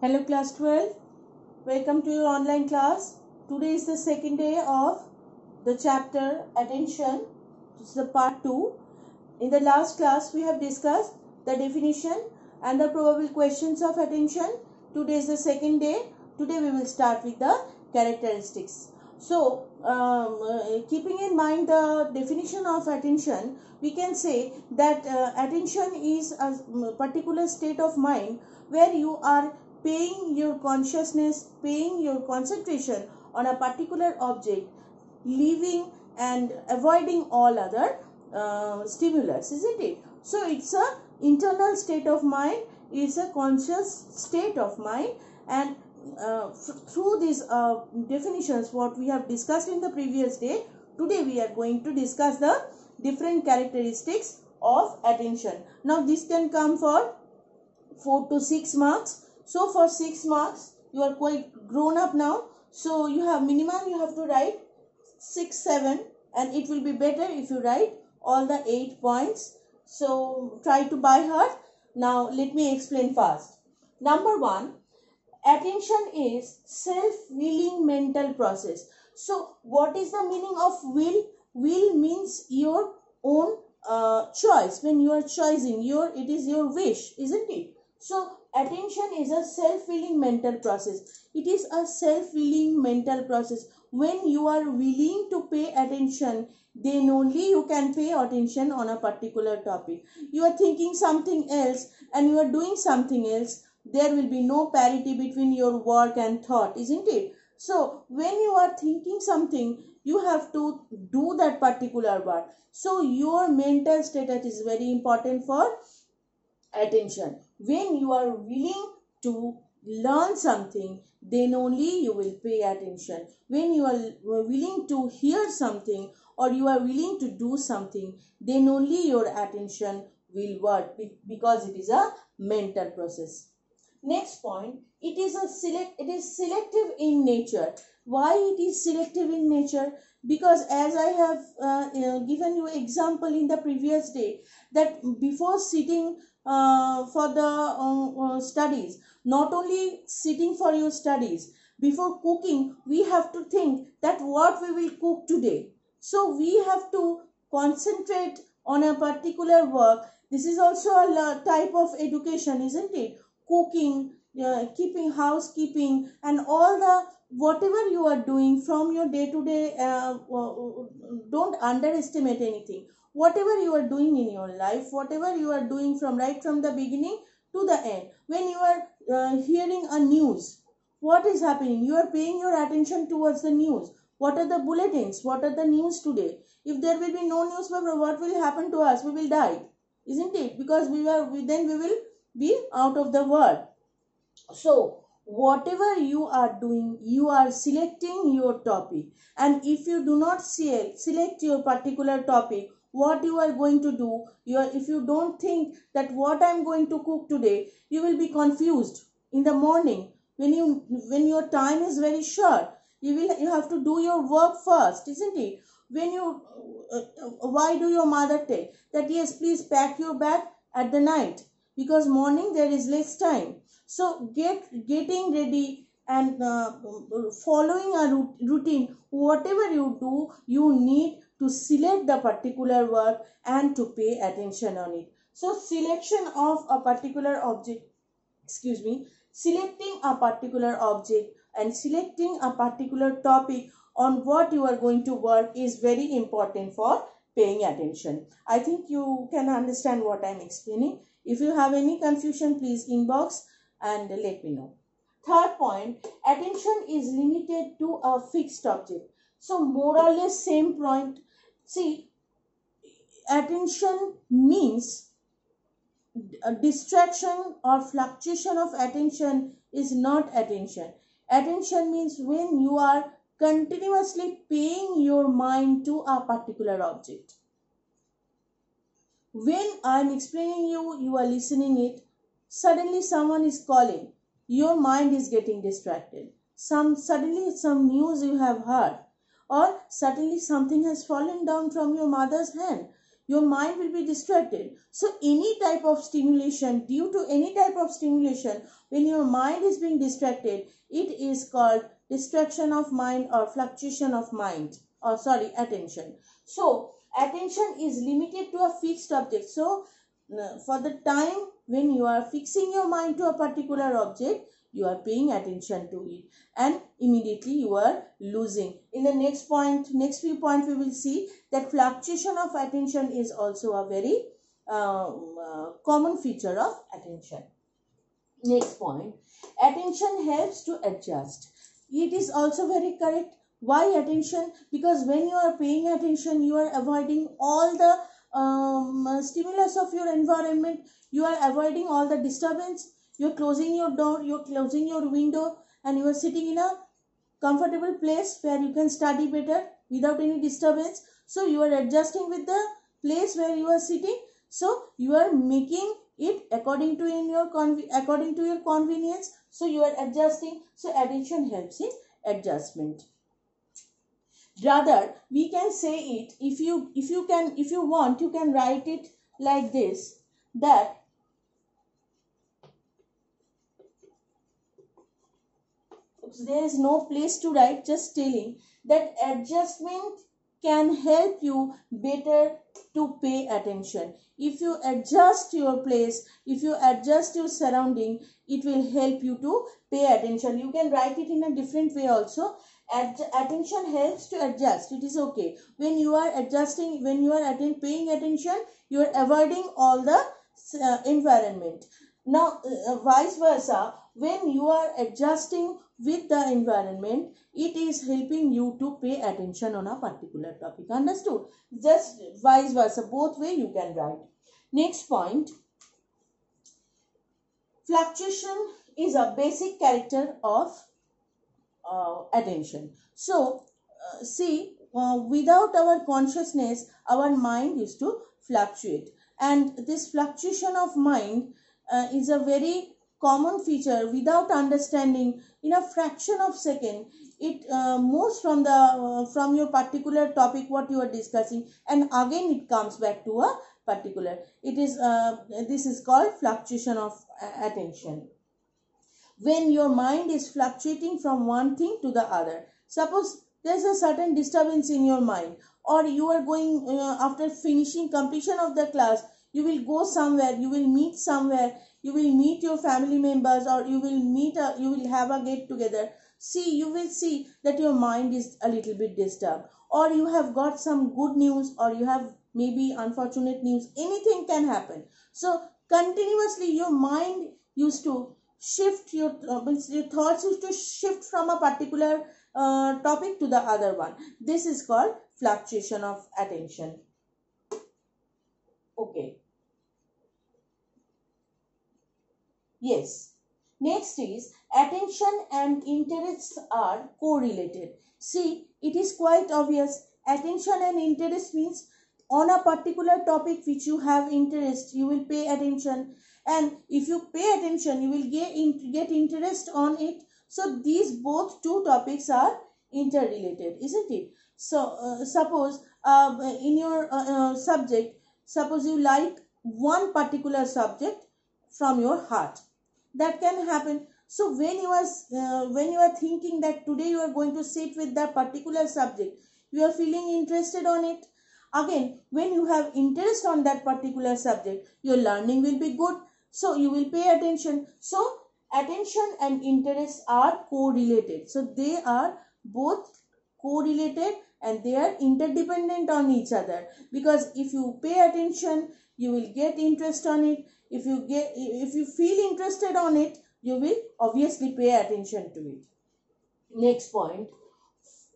Hello class 12. Welcome to your online class. Today is the second day of the chapter attention. This is the part 2. In the last class we have discussed the definition and the probable questions of attention. Today is the second day. Today we will start with the characteristics. So, um, uh, keeping in mind the definition of attention, we can say that uh, attention is a mm, particular state of mind where you are paying your consciousness, paying your concentration on a particular object, leaving and avoiding all other uh, stimulus, isn't it? So, it's a internal state of mind, it's a conscious state of mind and uh, through these uh, definitions what we have discussed in the previous day today we are going to discuss the different characteristics of attention now this can come for 4 to 6 marks so for 6 marks you are quite grown up now. So you have minimum you have to write 6 7 and it will be better if you write all the 8 points. So try to buy heart now let me explain fast. Number 1 attention is self-willing mental process. So what is the meaning of will? Will means your own uh, choice. When you are choosing your it is your wish isn't it? So attention is a self-willing mental process. It is a self-willing mental process. When you are willing to pay attention then only you can pay attention on a particular topic. You are thinking something else and you are doing something else there will be no parity between your work and thought isn't it? So when you are thinking something you have to do that particular work. So your mental status is very important for attention when you are willing to learn something then only you will pay attention. When you are willing to hear something or you are willing to do something then only your attention will work because it is a mental process. Next point it is a select it is selective in nature. Why it is selective in nature? Because as i have uh, know, given you example in the previous day that before sitting uh, for the uh, uh, studies. Not only sitting for your studies. Before cooking we have to think that what we will cook today. So we have to concentrate on a particular work. This is also a type of education isn't it? Cooking uh, keeping housekeeping and all the whatever you are doing from your day to day don't underestimate anything whatever you are doing in your life whatever you are doing from right from the beginning to the end when you are uh, hearing a news what is happening? You are paying your attention towards the news. What are the bulletins? What are the news today? If there will be no newspaper what will happen to us? We will die isn't it? Because we are we, then we will be out of the world. So whatever you are doing you are selecting your topic. And if you do not select your particular topic what you are going to do you are, if you don't think that what i'm going to cook today you will be confused in the morning when you when your time is very short. You will you have to do your work first isn't it? When you uh, why do your mother tell that yes please pack your bag at the night because morning there is less time. So get getting ready and uh, following a routine whatever you do you need to select the particular work and to pay attention on it. So selection of a particular object excuse me selecting a particular object and selecting a particular topic on what you are going to work is very important for paying attention. I think you can understand what i'm explaining. If you have any confusion please inbox and let me know. Third point attention is limited to a fixed object. So more or less same point See, attention means a distraction or fluctuation of attention is not attention. Attention means when you are continuously paying your mind to a particular object. When I am explaining you, you are listening it, suddenly someone is calling. Your mind is getting distracted. Some suddenly some news you have heard or suddenly something has fallen down from your mother's hand. Your mind will be distracted. So any type of stimulation due to any type of stimulation when your mind is being distracted it is called distraction of mind or fluctuation of mind. Or sorry attention. So attention is limited to a fixed object. So for the time when you are fixing your mind to a particular object you are paying attention to it. And immediately you are losing. In the next point next few points we will see that fluctuation of attention is also a very uh, uh, common feature of attention. Next point. Attention helps to adjust. It is also very correct. Why attention? Because when you are paying attention you are avoiding all the um, stimulus of your environment. You are avoiding all the disturbance you're closing your door you're closing your window and you are sitting in a comfortable place where you can study better without any disturbance. So you are adjusting with the place where you are sitting. So you are making it according to in your according to your convenience. So you are adjusting. So addition helps in adjustment. Rather we can say it if you if you can if you want you can write it like this that there is no place to write just telling that adjustment can help you better to pay attention. If you adjust your place if you adjust your surrounding it will help you to pay attention. You can write it in a different way also. Ad attention helps to adjust. It is okay. When you are adjusting when you are paying attention you are avoiding all the uh, environment. Now uh, vice versa. When you are adjusting with the environment it is helping you to pay attention on a particular topic. Understood? Just vice versa both way you can write. Next point. Fluctuation is a basic character of uh, attention. So uh, see uh, without our consciousness our mind used to fluctuate. And this fluctuation of mind uh, is a very common feature without understanding in a fraction of second it uh, moves from the uh, from your particular topic what you are discussing and again it comes back to a particular. It is uh, this is called fluctuation of uh, attention. When your mind is fluctuating from one thing to the other suppose there's a certain disturbance in your mind or you are going uh, after finishing completion of the class you will go somewhere you will meet somewhere you will meet your family members or you will meet a, you will have a get together. See you will see that your mind is a little bit disturbed. Or you have got some good news or you have maybe unfortunate news. Anything can happen. So continuously your mind used to shift your, uh, your thoughts used to shift from a particular uh, topic to the other one. This is called fluctuation of attention. Okay Yes. Next is attention and interests are correlated. See, it is quite obvious. Attention and interest means on a particular topic which you have interest, you will pay attention. And if you pay attention, you will get, in, get interest on it. So these both two topics are interrelated, isn't it? So uh, suppose uh, in your uh, uh subject, suppose you like one particular subject from your heart that can happen. So when you are uh, when you are thinking that today you are going to sit with that particular subject you are feeling interested on it. Again when you have interest on that particular subject your learning will be good. So you will pay attention. So attention and interest are correlated. So they are both correlated and they are interdependent on each other. Because if you pay attention you will get interest on it. If you get if you feel interested on it you will obviously pay attention to it. Next point.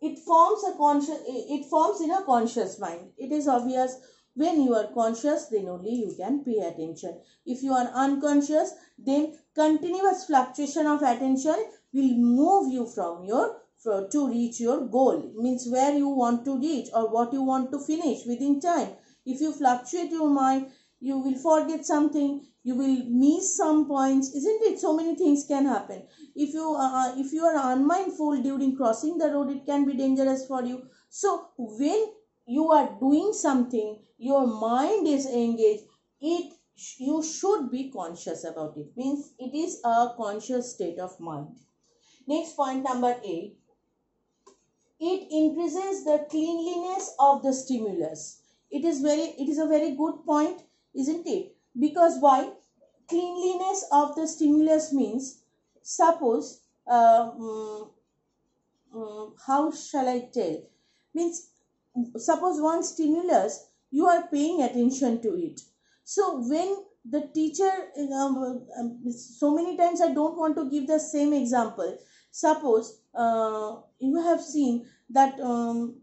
It forms a conscious it forms in a conscious mind. It is obvious when you are conscious then only you can pay attention. If you are unconscious then continuous fluctuation of attention will move you from your for, to reach your goal. Means where you want to reach or what you want to finish within time. If you fluctuate your mind you will forget something. You will miss some points. Isn't it? So many things can happen. If you uh, uh, if you are unmindful during crossing the road it can be dangerous for you. So when you are doing something your mind is engaged it you should be conscious about it. Means it is a conscious state of mind. Next point number 8 it increases the cleanliness of the stimulus. It is very it is a very good point isn't it? Because why? Cleanliness of the stimulus means suppose uh, um, um, how shall i tell? Means suppose one stimulus you are paying attention to it. So when the teacher um, um, so many times i don't want to give the same example. Suppose uh, you have seen that um,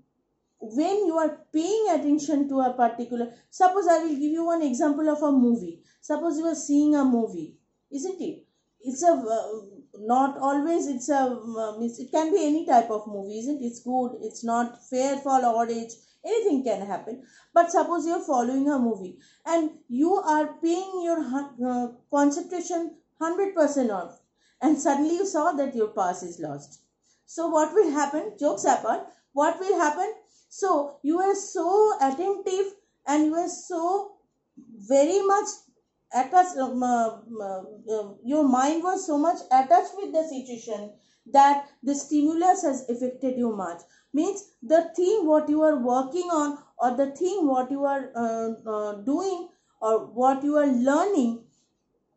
when you are paying attention to a particular suppose i will give you one example of a movie. Suppose you are seeing a movie isn't it? It's a uh, not always it's a uh, it can be any type of movie isn't it? it's good it's not fair for old age anything can happen. But suppose you're following a movie and you are paying your uh, concentration 100% off and suddenly you saw that your pass is lost so what will happen? Jokes apart what will happen? So you are so attentive and you are so very much attached um, uh, uh, your mind was so much attached with the situation that the stimulus has affected you much. Means the thing what you are working on or the thing what you are uh, uh, doing or what you are learning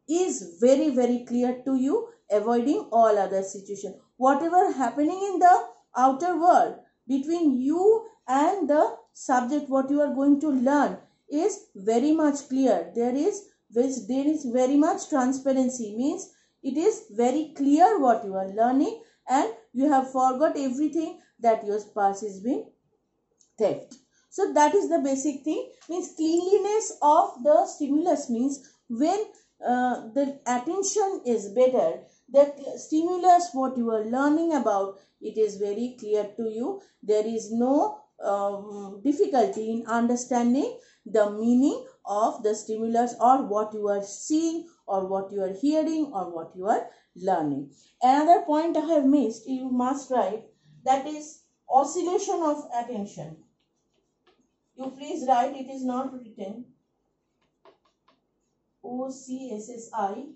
is very very clear to you avoiding all other situation. Whatever happening in the outer world between you and the subject what you are going to learn is very much clear. There is there is very much transparency. Means it is very clear what you are learning and you have forgot everything that your past has been theft. So that is the basic thing. Means cleanliness of the stimulus. Means when uh, the attention is better the stimulus what you are learning about it is very clear to you there is no um, difficulty in understanding the meaning of the stimulus or what you are seeing or what you are hearing or what you are learning. Another point I have missed, you must write, that is oscillation of attention. You please write, it is not written. O-C-S-S-I-L-A-T-I-O-N.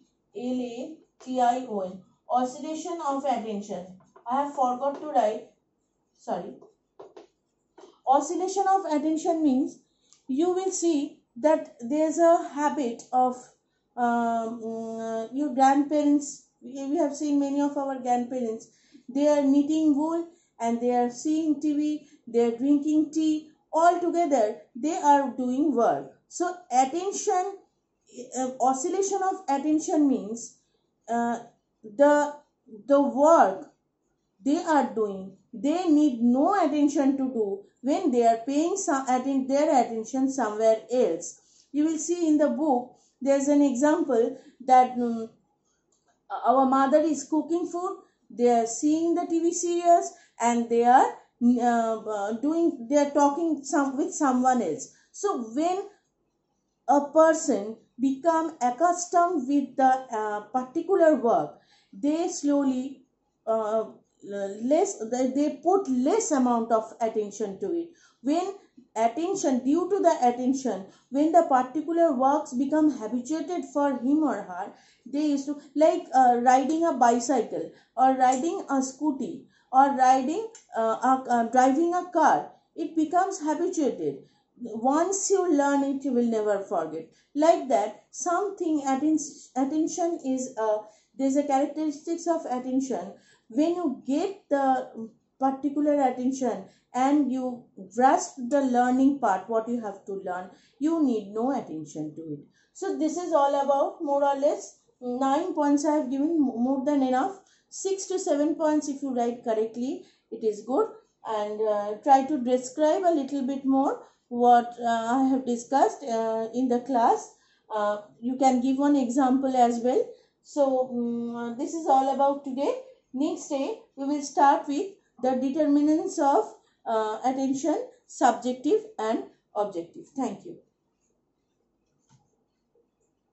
Oscillation of attention. I have forgot to write, sorry. Oscillation of attention means you will see that there's a habit of um, uh, your grandparents we have seen many of our grandparents they are knitting wool and they are seeing tv they are drinking tea all together they are doing work so attention uh, oscillation of attention means uh, the the work they are doing they need no attention to do when they are paying some atten- their attention somewhere else. You will see in the book there's an example that um, our mother is cooking food, they are seeing the TV series and they are uh, doing they are talking some with someone else. So when a person become accustomed with the uh, particular work, they slowly uh, less they put less amount of attention to it. When attention due to the attention when the particular works become habituated for him or her they used to like uh, riding a bicycle or riding a scooty or riding uh, uh, driving a car it becomes habituated once you learn it you will never forget. Like that something attention is uh, there's a characteristics of attention. When you get the particular attention and you grasp the learning part what you have to learn you need no attention to it. So this is all about more or less nine points i have given more than enough. Six to seven points if you write correctly it is good. And uh, try to describe a little bit more what uh, i have discussed uh, in the class uh, you can give one example as well so um, this is all about today Next day, we will start with the determinants of attention, subjective and objective. Thank you.